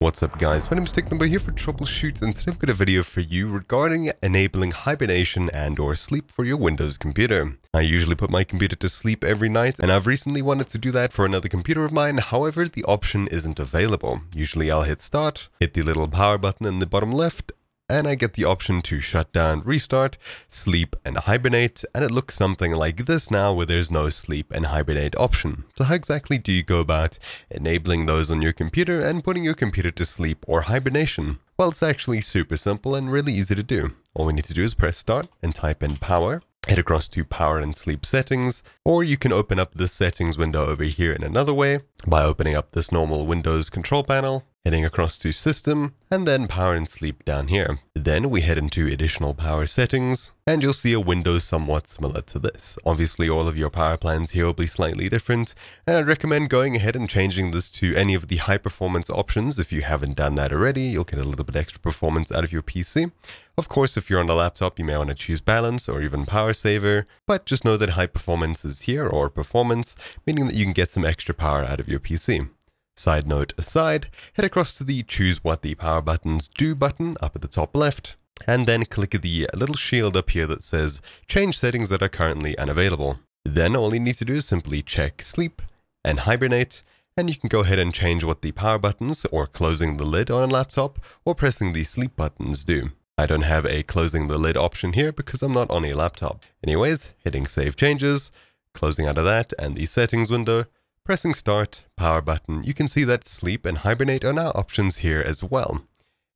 What's up guys, my name is TechNobo here for TroubleChute and today I've got a video for you regarding enabling hibernation and or sleep for your Windows computer. I usually put my computer to sleep every night and I've recently wanted to do that for another computer of mine, however the option isn't available. Usually I'll hit start, hit the little power button in the bottom left and I get the option to shut down, restart, sleep, and hibernate, and it looks something like this now where there's no sleep and hibernate option. So how exactly do you go about enabling those on your computer and putting your computer to sleep or hibernation? Well, it's actually super simple and really easy to do. All we need to do is press start and type in power, head across to power and sleep settings, or you can open up the settings window over here in another way by opening up this normal Windows control panel heading across to system, and then power and sleep down here. Then we head into additional power settings, and you'll see a window somewhat similar to this. Obviously all of your power plans here will be slightly different, and I'd recommend going ahead and changing this to any of the high performance options. If you haven't done that already, you'll get a little bit extra performance out of your PC. Of course, if you're on a laptop, you may want to choose balance or even power saver, but just know that high performance is here, or performance, meaning that you can get some extra power out of your PC. Side note aside, head across to the choose what the power buttons do button up at the top left, and then click the little shield up here that says change settings that are currently unavailable. Then all you need to do is simply check sleep and hibernate, and you can go ahead and change what the power buttons or closing the lid on a laptop or pressing the sleep buttons do. I don't have a closing the lid option here because I'm not on a laptop. Anyways, hitting save changes, closing out of that and the settings window, Pressing start, power button, you can see that sleep and hibernate are now options here as well.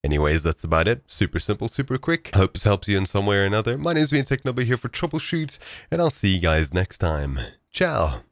Anyways, that's about it. Super simple, super quick. Hope this helps you in some way or another. My name is Bean TechNobo here for TroubleChute, and I'll see you guys next time. Ciao!